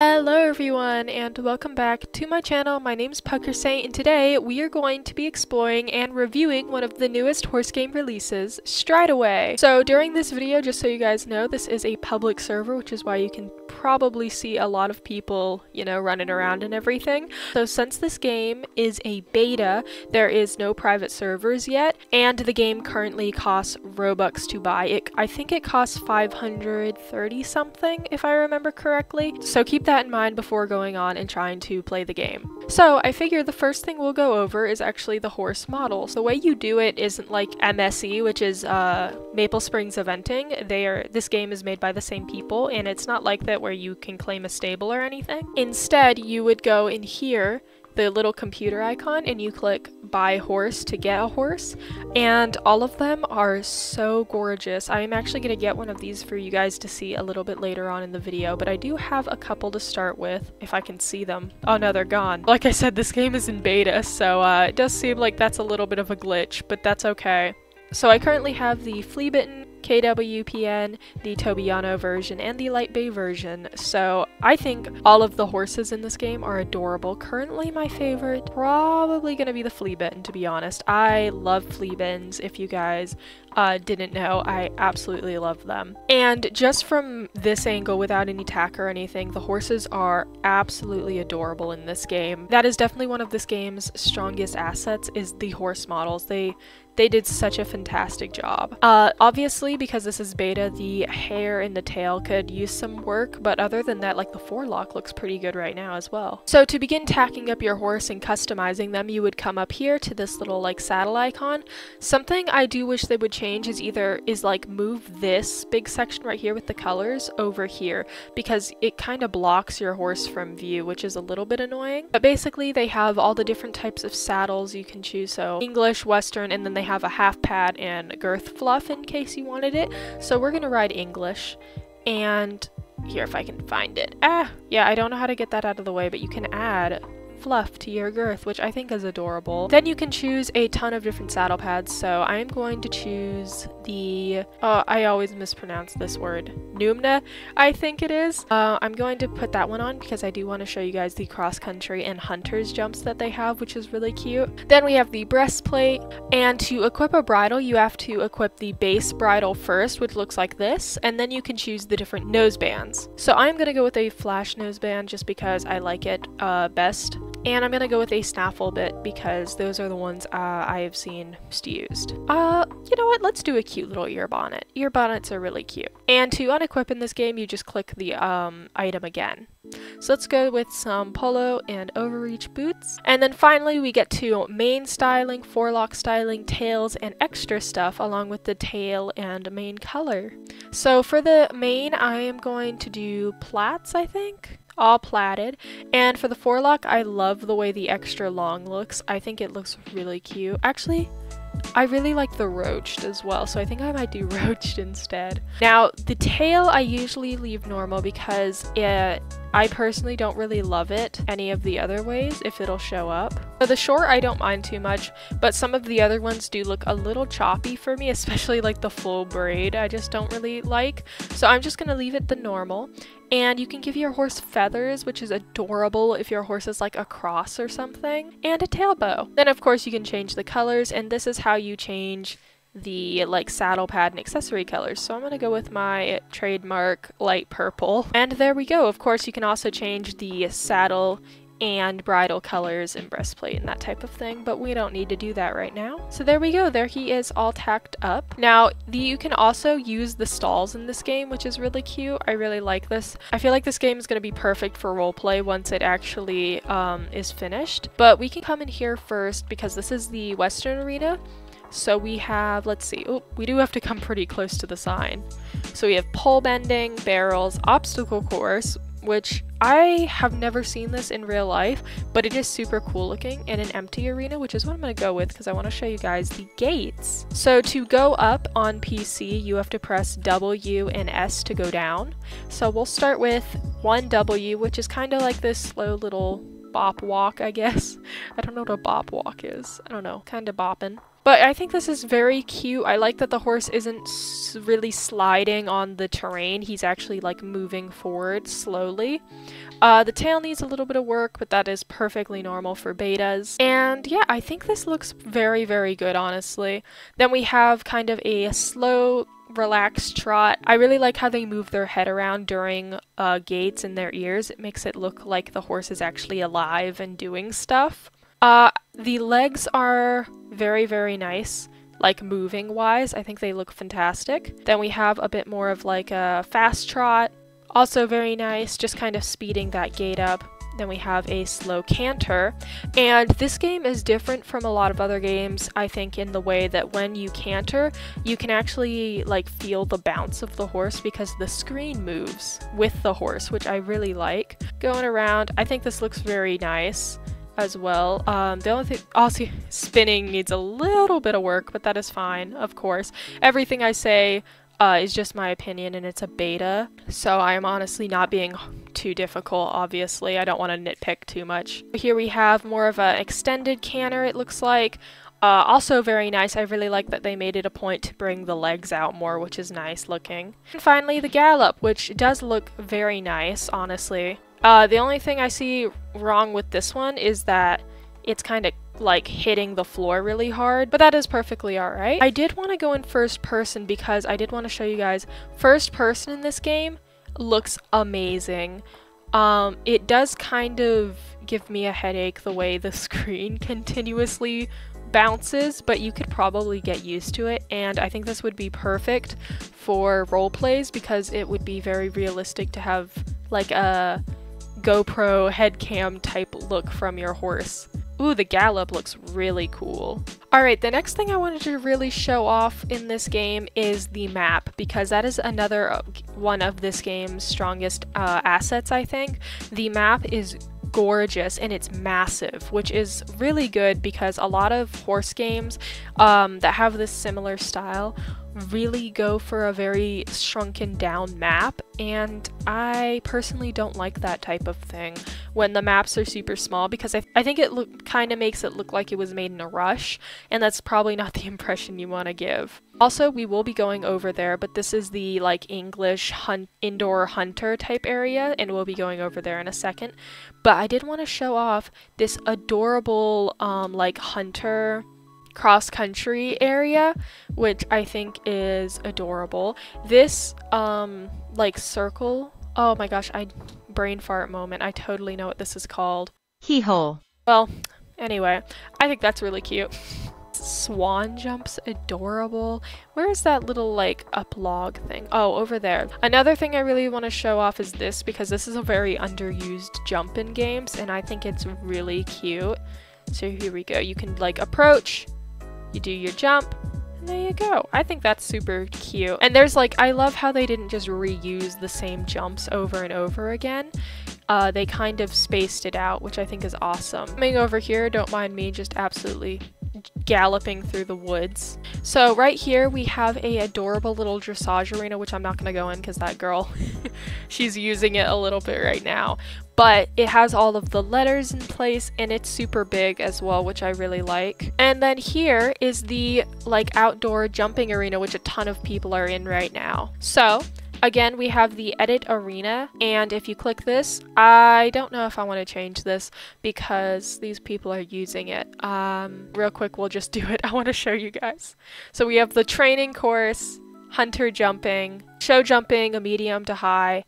Hello everyone and welcome back to my channel. My name's PugCrossaint and today we are going to be exploring and reviewing one of the newest horse game releases, Strideway. So during this video, just so you guys know, this is a public server which is why you can probably see a lot of people, you know, running around and everything. So since this game is a beta, there is no private servers yet and the game currently costs Robux to buy. It, I think it costs 530 something if I remember correctly. So keep that in mind before going on and trying to play the game. So I figure the first thing we'll go over is actually the horse models. The way you do it isn't like MSE, which is uh, Maple Springs Eventing. They are this game is made by the same people, and it's not like that where you can claim a stable or anything. Instead, you would go in here the little computer icon and you click buy horse to get a horse and all of them are so gorgeous. I am actually going to get one of these for you guys to see a little bit later on in the video but I do have a couple to start with if I can see them. Oh no they're gone. Like I said this game is in beta so uh, it does seem like that's a little bit of a glitch but that's okay. So I currently have the flea bitten KWPN, the Tobiano version, and the Light Bay version. So I think all of the horses in this game are adorable. Currently my favorite, probably to be the Fleabitten to be honest. I love Fleabittens if you guys uh, didn't know. I absolutely love them. And just from this angle without any tack or anything, the horses are absolutely adorable in this game. That is definitely one of this game's strongest assets is the horse models. They they did such a fantastic job. Uh, obviously, because this is beta, the hair and the tail could use some work, but other than that, like the forelock looks pretty good right now as well. So to begin tacking up your horse and customizing them, you would come up here to this little like saddle icon. Something I do wish they would change is either is like move this big section right here with the colors over here because it kind of blocks your horse from view, which is a little bit annoying. But basically they have all the different types of saddles you can choose. So English, Western, and then they have a half pad and girth fluff in case you wanted it. So we're gonna ride English and here if I can find it. Ah, yeah, I don't know how to get that out of the way, but you can add fluff to your girth, which I think is adorable. Then you can choose a ton of different saddle pads, so I'm going to choose the, oh, I always mispronounce this word, Numnah, I think it is. Uh, I'm going to put that one on because I do want to show you guys the cross country and hunters jumps that they have, which is really cute. Then we have the breastplate, and to equip a bridle, you have to equip the base bridle first, which looks like this, and then you can choose the different nose bands. So I'm going to go with a flash nose band just because I like it uh, best. And I'm gonna go with a snaffle bit because those are the ones uh, I have seen most used. Uh, you know what? Let's do a cute little ear bonnet. Ear bonnets are really cute. And to unequip in this game, you just click the um, item again. So let's go with some polo and overreach boots. And then finally we get to mane styling, forelock styling, tails, and extra stuff along with the tail and mane color. So for the mane, I am going to do plaits, I think all plaited. And for the forelock, I love the way the extra long looks. I think it looks really cute. Actually, I really like the roached as well, so I think I might do roached instead. Now, the tail I usually leave normal because it I personally don't really love it any of the other ways if it'll show up. For the short, I don't mind too much, but some of the other ones do look a little choppy for me, especially like the full braid I just don't really like. So I'm just going to leave it the normal. And you can give your horse feathers, which is adorable if your horse is like a cross or something, and a tail bow. Then of course you can change the colors, and this is how you change the like saddle pad and accessory colors. So I'm going to go with my trademark light purple. And there we go. Of course, you can also change the saddle and bridle colors and breastplate and that type of thing, but we don't need to do that right now. So there we go, there he is all tacked up. Now, the, you can also use the stalls in this game, which is really cute. I really like this. I feel like this game is going to be perfect for roleplay once it actually um, is finished, but we can come in here first because this is the Western Arena. So we have, let's see, oh, we do have to come pretty close to the sign. So we have pole bending, barrels, obstacle course, which I have never seen this in real life, but it is super cool looking in an empty arena, which is what I'm going to go with because I want to show you guys the gaits. So to go up on PC, you have to press W and S to go down. So we'll start with 1W, which is kind of like this slow little bop walk, I guess. I don't know what a bop walk is. I don't know, kind of bopping. But I think this is very cute. I like that the horse isn't really sliding on the terrain. He's actually like moving forward slowly. Uh, the tail needs a little bit of work, but that is perfectly normal for betas. And yeah, I think this looks very, very good, honestly. Then we have kind of a slow relaxed trot. I really like how they move their head around during uh, gaits in their ears. It makes it look like the horse is actually alive and doing stuff. Uh, the legs are very, very nice like moving wise. I think they look fantastic. Then we have a bit more of like a fast trot. Also very nice, just kind of speeding that gait up. Then we have a slow canter. And this game is different from a lot of other games, I think, in the way that when you canter, you can actually like feel the bounce of the horse because the screen moves with the horse, which I really like. Going around, I think this looks very nice as well. Um, the only thing, also spinning needs a little bit of work, but that is fine, of course. Everything I say uh, is just my opinion and it's a beta, so I am honestly not being too difficult, obviously. I don't want to nitpick too much. Here we have more of an extended canter, it looks like. Uh, also very nice, I really like that they made it a point to bring the legs out more, which is nice looking. And finally, the gallop, which does look very nice, honestly. Uh, the only thing I see wrong with this one is that it's kind of like hitting the floor really hard, but that is perfectly alright. I did want to go in first person because I did want to show you guys first person in this game looks amazing. Um, it does kind of give me a headache the way the screen continuously bounces, but you could probably get used to it, and I think this would be perfect for role plays because it would be very realistic to have like a GoPro headcam type look from your horse. Ooh, the gallop looks really cool. Alright, the next thing I wanted to really show off in this game is the map, because that is another one of this game's strongest uh, assets, I think. The map is gorgeous and it's massive, which is really good because a lot of horse games um, that have this similar style really go for a very shrunken down map and I personally don't like that type of thing when the maps are super small because I, I think it kind of makes it look like it was made in a rush and that's probably not the impression you want to give. Also, we will be going over there, but this is the like English hunt indoor hunter type area and we'll be going over there in a second. But I did want to show off this adorable um like hunter cross country area, which I think is adorable. This, um, like circle, oh my gosh, I, brain fart moment, I totally know what this is called. Hee ho. Well, anyway, I think that's really cute. Swan jumps adorable. Where is that little like up log thing? Oh, over there. Another thing I really want to show off is this because this is a very underused jump in games and I think it's really cute. So here we go. You can like approach, you do your jump, and there you go. I think that's super cute. And there's like, I love how they didn't just reuse the same jumps over and over again. Uh, they kind of spaced it out, which I think is awesome. Coming over here, don't mind me just absolutely galloping through the woods. So right here we have a adorable little dressage arena, which I'm not going to go in because that girl, she's using it a little bit right now. But it has all of the letters in place and it's super big as well, which I really like. And then here is the like outdoor jumping arena, which a ton of people are in right now. So Again, we have the edit arena, and if you click this, I don't know if I want to change this because these people are using it. Um, real quick, we'll just do it. I want to show you guys. So we have the training course, hunter jumping, show jumping, a medium to high,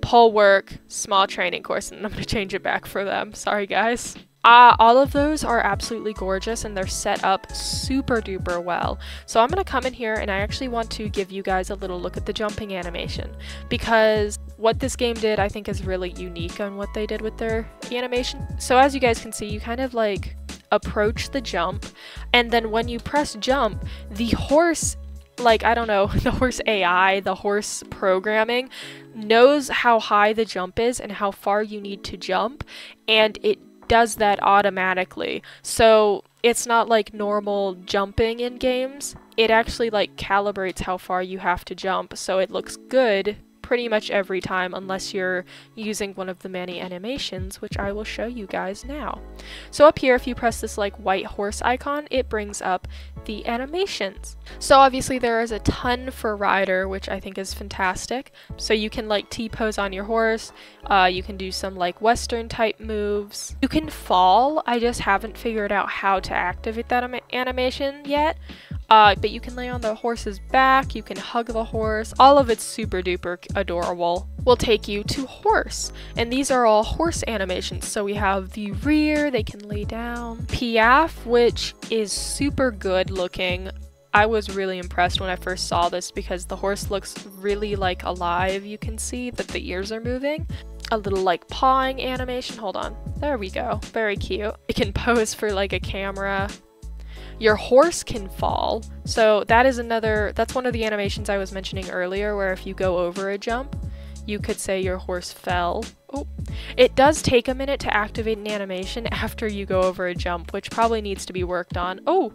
pole work, small training course, and I'm going to change it back for them. Sorry, guys. Uh, all of those are absolutely gorgeous and they're set up super duper well. So I'm going to come in here and I actually want to give you guys a little look at the jumping animation because what this game did I think is really unique on what they did with their animation. So as you guys can see, you kind of like approach the jump and then when you press jump, the horse like I don't know, the horse AI, the horse programming knows how high the jump is and how far you need to jump and it does that automatically. So it's not like normal jumping in games. It actually like calibrates how far you have to jump so it looks good pretty much every time unless you're using one of the many animations, which I will show you guys now. So up here, if you press this like white horse icon, it brings up the animations. So obviously there is a ton for rider, which I think is fantastic. So you can like T-pose on your horse, uh, you can do some like western type moves. You can fall, I just haven't figured out how to activate that animation yet. Uh, but you can lay on the horse's back, you can hug the horse, all of it's super duper adorable. Will take you to horse, and these are all horse animations. So we have the rear, they can lay down, Piaffe, which is super good looking. I was really impressed when I first saw this because the horse looks really like alive. You can see that the ears are moving. A little like pawing animation. Hold on. There we go. Very cute. It can pose for like a camera. Your horse can fall. So that is another, that's one of the animations I was mentioning earlier where if you go over a jump, you could say your horse fell. Oh, it does take a minute to activate an animation after you go over a jump, which probably needs to be worked on. Oh,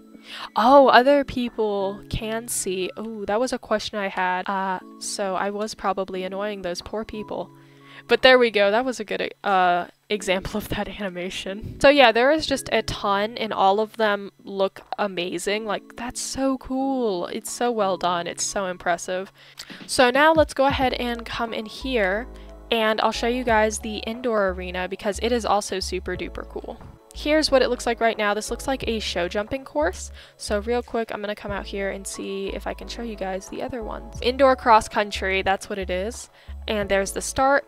oh, other people can see. Oh, that was a question I had. Uh, so I was probably annoying those poor people. But there we go. That was a good uh, example of that animation. So yeah, there is just a ton and all of them look amazing. Like, that's so cool. It's so well done. It's so impressive. So now let's go ahead and come in here and I'll show you guys the indoor arena because it is also super duper cool. Here's what it looks like right now. This looks like a show jumping course. So real quick, I'm to come out here and see if I can show you guys the other ones. Indoor cross country, that's what it is. And there's the start,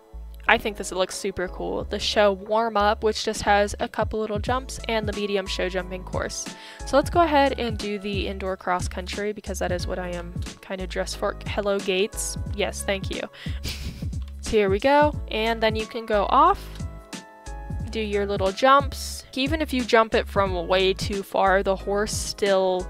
I think this looks super cool. The show Warm Up, which just has a couple little jumps, and the medium show jumping course. So let's go ahead and do the indoor cross country because that is what I am kind of dressed for. Hello gates. Yes, thank you. so here we go. And then you can go off, do your little jumps. Even if you jump it from way too far, the horse still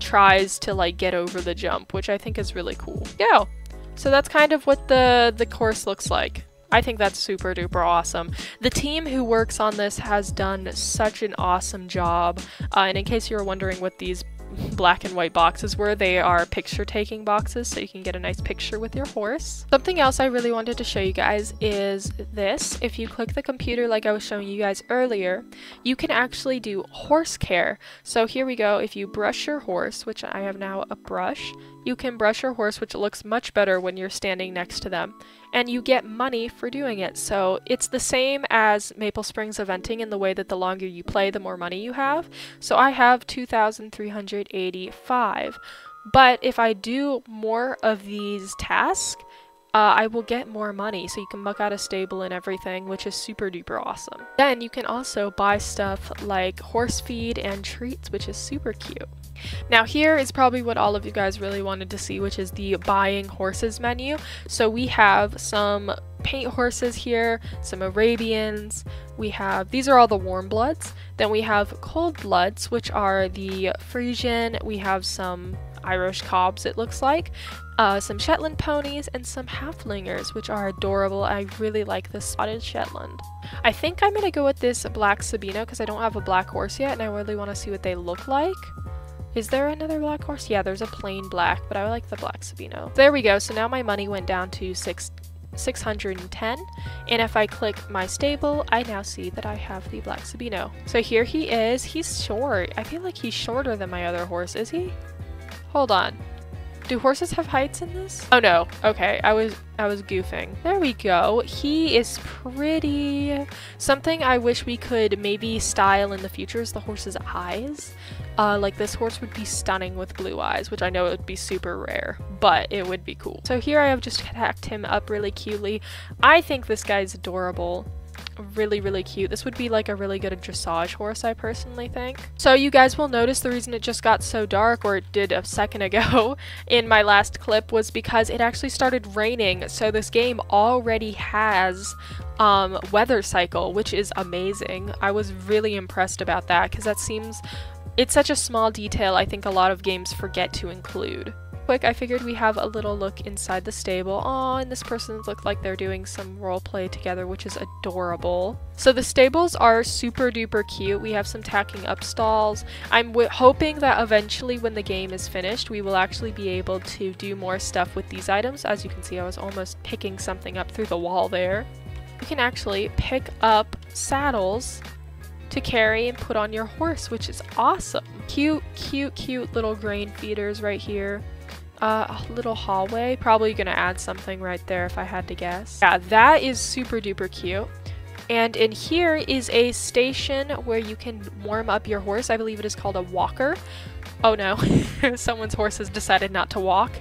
tries to like get over the jump, which I think is really cool. Go! So that's kind of what the, the course looks like. I think that's super duper awesome. The team who works on this has done such an awesome job. Uh, and in case you were wondering what these black and white boxes were. They are picture taking boxes so you can get a nice picture with your horse. Something else I really wanted to show you guys is this. If you click the computer like I was showing you guys earlier, you can actually do horse care. So here we go. If you brush your horse, which I have now a brush, you can brush your horse which looks much better when you're standing next to them and you get money for doing it. So it's the same as Maple Springs eventing in the way that the longer you play, the more money you have. So I have 2,385. But if I do more of these tasks, uh, I will get more money so you can muck out a stable and everything, which is super duper awesome. Then you can also buy stuff like horse feed and treats, which is super cute. Now here is probably what all of you guys really wanted to see, which is the buying horses menu. So we have some paint horses here, some Arabians, we have, these are all the warm bloods. Then we have cold bloods, which are the Friesian, we have some Irish cobs it looks like uh, some Shetland ponies, and some Haflingers, which are adorable. I really like this spotted Shetland. I think I'm gonna go with this black Sabino because I don't have a black horse yet, and I really want to see what they look like. Is there another black horse? Yeah, there's a plain black, but I like the black Sabino. There we go. So now my money went down to six 610 and if I click my stable I now see that I have the black Sabino. So here he is, he's short. I feel like he's shorter than my other horse, is he? Hold on. Do horses have heights in this? Oh no. Okay, I was I was goofing. There we go. He is pretty. Something I wish we could maybe style in the future is the horse's eyes. Uh, like this horse would be stunning with blue eyes, which I know it would be super rare, but it would be cool. So here I have just hacked him up really cutely. I think this guy's adorable really, really cute. This would be like a really good dressage horse, I personally think. So you guys will notice the reason it just got so dark, or it did a second ago in my last clip, was because it actually started raining. So this game already has um, weather cycle, which is amazing. I was really impressed about that because that seems, it's such a small detail I think a lot of games forget to include. Quick, I figured we have a little look inside the stable. Oh, and this person looked like they're doing some role play together, which is adorable. So the stables are super duper cute. We have some tacking up stalls. I'm hoping that eventually when the game is finished, we will actually be able to do more stuff with these items. As you can see, I was almost picking something up through the wall there. You can actually pick up saddles to carry and put on your horse, which is awesome. Cute, cute, cute little grain feeders right here. A little hallway. Probably gonna add something right there if I had to guess. Yeah, that is super duper cute. And in here is a station where you can warm up your horse. I believe it is called a walker. Oh no, someone's horse has decided not to walk.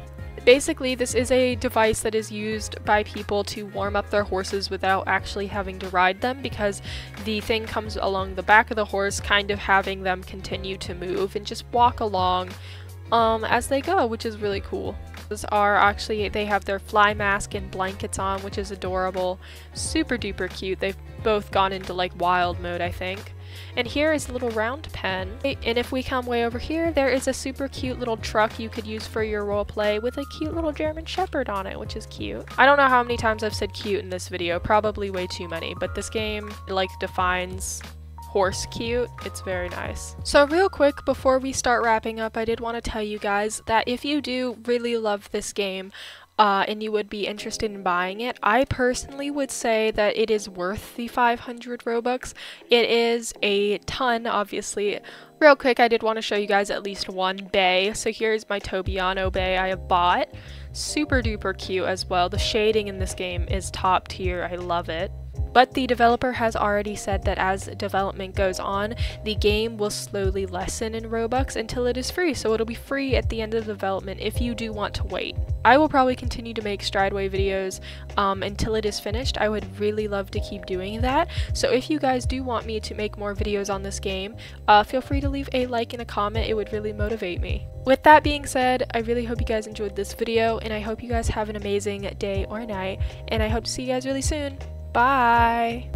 Basically, this is a device that is used by people to warm up their horses without actually having to ride them because the thing comes along the back of the horse, kind of having them continue to move and just walk along um, as they go, which is really cool. These are actually, they have their fly mask and blankets on, which is adorable. Super duper cute. They've both gone into like wild mode, I think. And here is a little round pen. And if we come way over here, there is a super cute little truck you could use for your role play with a cute little German Shepherd on it, which is cute. I don't know how many times I've said cute in this video, probably way too many, but this game like defines horse cute. It's very nice. So real quick before we start wrapping up, I did want to tell you guys that if you do really love this game, uh, and you would be interested in buying it, I personally would say that it is worth the 500 Robux. It is a ton, obviously. Real quick, I did want to show you guys at least one bay. So here's my Tobiano bay I have bought. Super duper cute as well. The shading in this game is top tier. I love it. But the developer has already said that as development goes on, the game will slowly lessen in Robux until it is free, so it'll be free at the end of development if you do want to wait. I will probably continue to make Strideway videos um, until it is finished. I would really love to keep doing that, so if you guys do want me to make more videos on this game, uh, feel free to leave a like and a comment, it would really motivate me. With that being said, I really hope you guys enjoyed this video, and I hope you guys have an amazing day or night, and I hope to see you guys really soon. Bye.